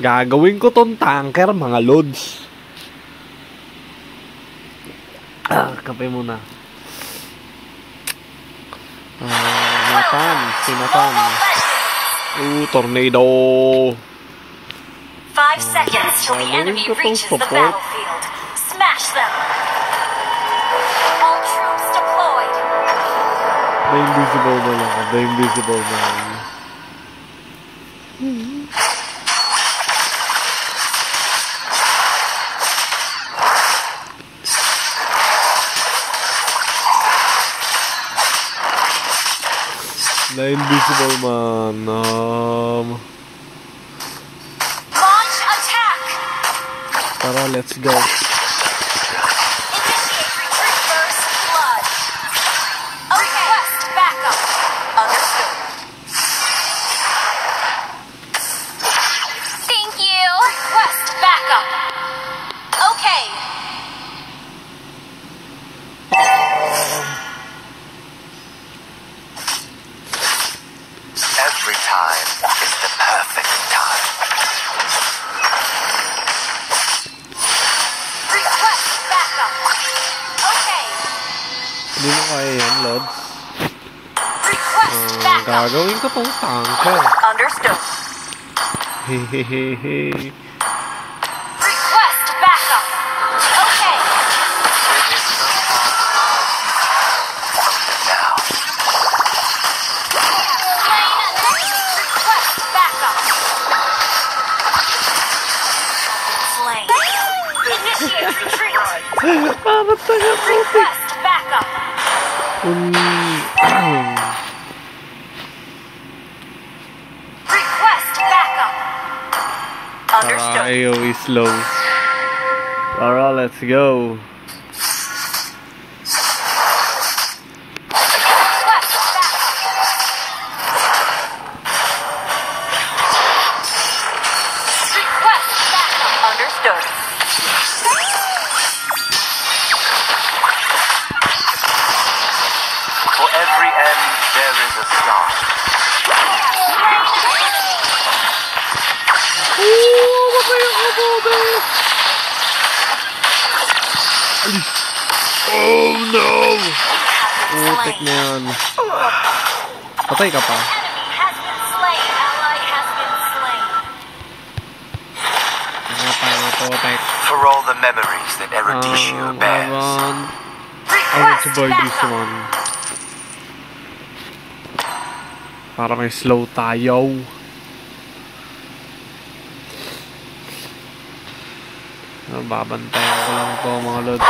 Gagawin ko tong tanker, mga lods. Ah, kape muna. Ah, Nathan, si Nathan. Ooh, tornado. Five seconds till the enemy reaches the battlefield. Smash them! All troops deployed. The invisible man ako. The invisible man. The invisible man. Um, Launch attack! tara, let's go. Time is the perfect time. Request backup. Okay. Hindi mo kaya yan, Lods. Request Ah, backup. gagawin ko tong tanker. Understood. Hehehehe. Para tayo Request backup. Request backup. Understood. AoE slow. Alright, let's go. Every end, there is a start. Oh no! Slain. Putik na yan. Patay ka pa. Enemy has been slain. Ally has been slain. Mga tanga putik. For all the memories that Eruditio Um, bears. I want to buy this one. Para may slow tayo. Babantayan ko lang to mga lods.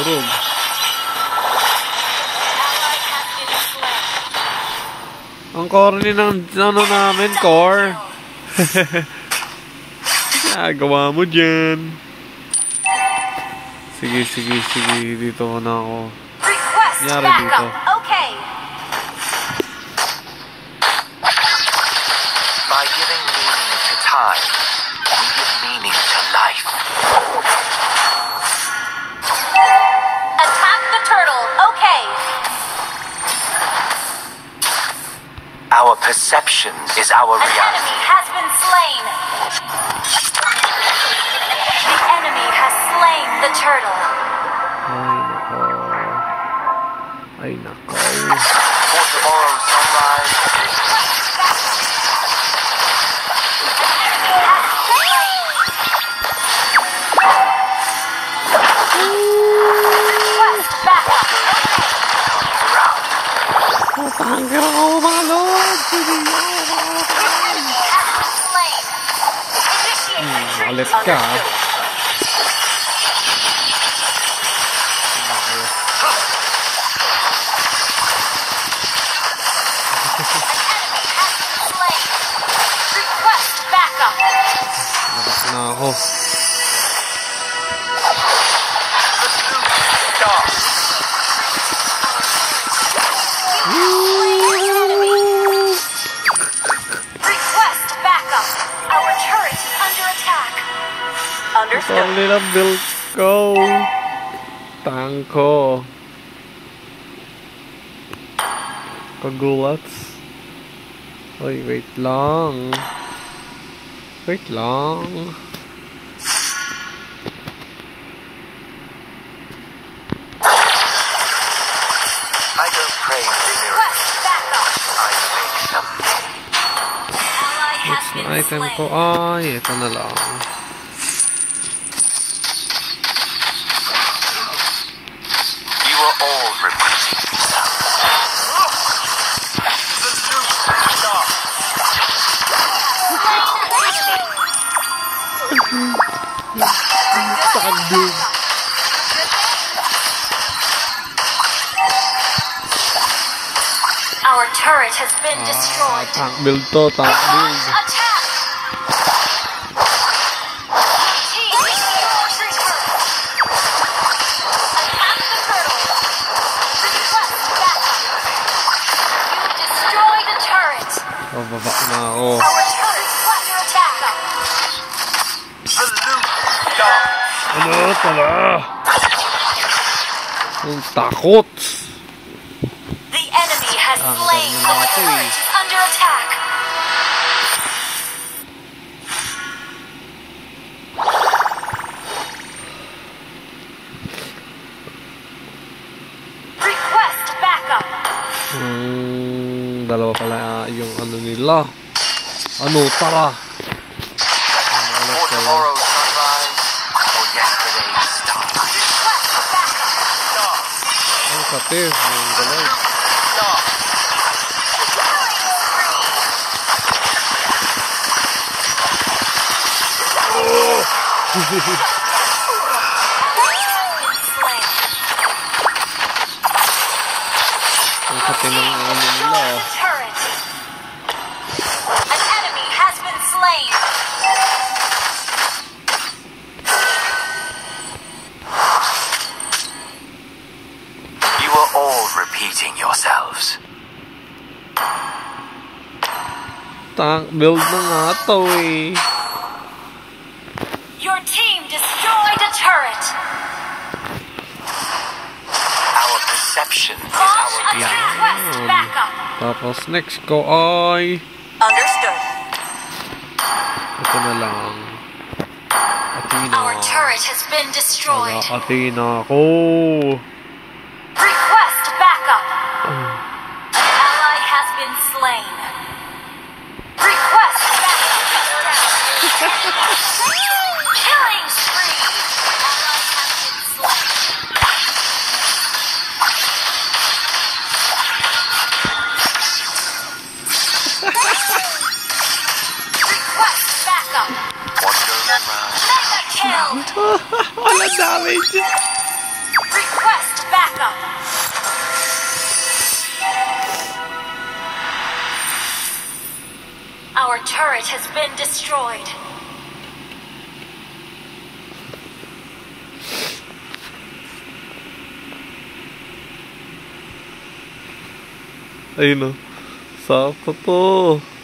Request corny ng ano namin, core. Ginagawa mo dyan. Sige, sige, sige. Dito na ako. Nangyari dito. Okay. By giving meaning to time, Our perception is our An reality. enemy has been slain. The enemy has slain the turtle. Ay, nako. Ay, nako. For tomorrow's sunrise, Request backup. comes around. Tanggal ako, mga lods. Sige nga. Enemy Corny ng build ko. Tangko. Kagulats. Oy, wait lang. Wait lang. I don't praise the miracle. Request backup. I make something. Ally has Next been na item ko ay ito na lang. Are all repeating yourselves. Tagdig. Our turret has been Ah, destroyed. tank build to, tank build. Ako. Our turret request backup. Salute God. Ano tala? Ang takot. The enemy has Ah, slain. Our eh. turret is under attack. Request backup. Hmm, dalawa pala yung ano nila. Ano, tara. Ano ulit For kayo? tomorrow's sunrise or Tank build na nga to eh. Your team destroyed a turret. Our perception is Launch our a reality. request backup. Tapos next ko ay... Understood. Ito na lang. Athena. Our turret has been destroyed. Athena ko. Request turret has been destroyed. Ayun o. Sakto to.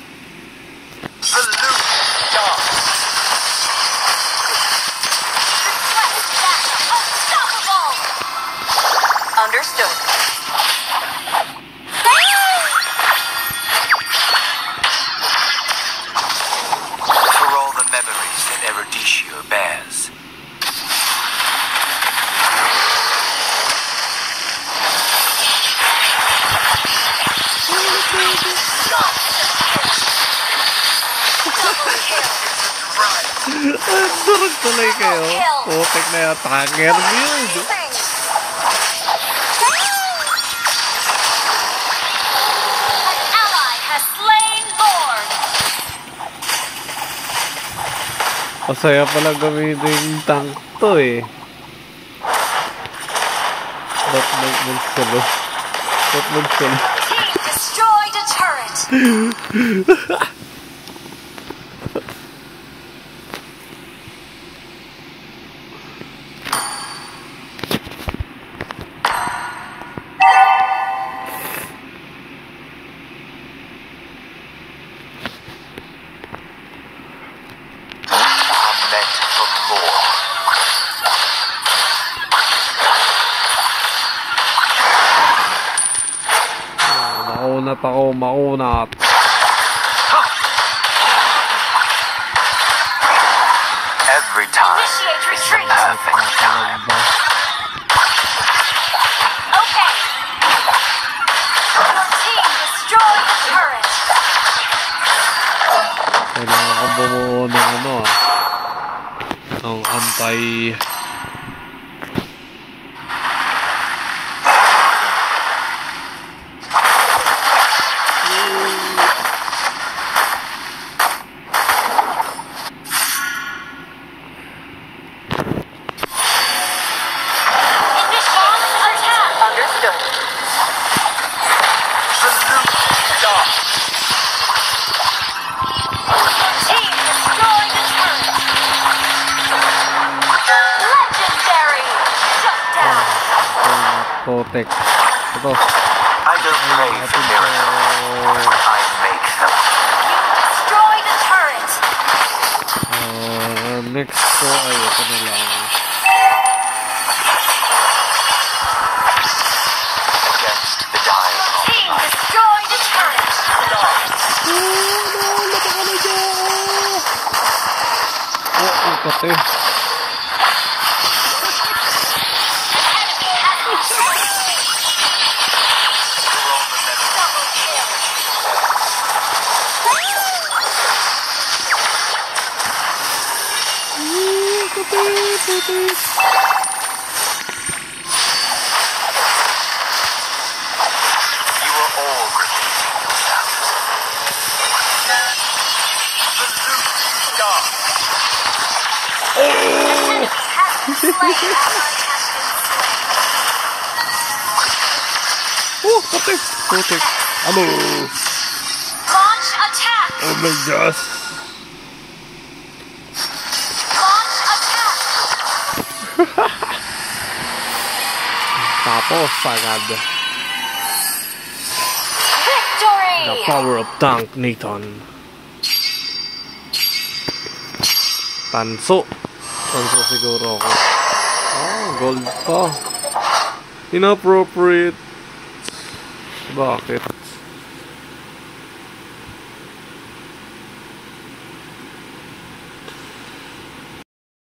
Durog tuloy kayo. Putik na yung tanger build. Masaya pala gamitin yung tank to eh. Ba't mag mag-solo? Ba't mag-solo? Destroyed a turret. Maunat ako, maunat. Every time. Initiate retreat. Perfect time. Okay. Your team destroyed the turret. Kailangan ko bumuo ng ano ah. Ng anti... Ito. I don't pray for miracles. I make them. You destroyed the turret. Ah, next ko Ally has been slain. Oh, kate. Protect. Ano? Launch attack. Oh my gosh. Tapos agad. Victory. The power of tank, Natan. Tanso. Tanso siguro ako. Oh, gold pa. Inappropriate. Bakit?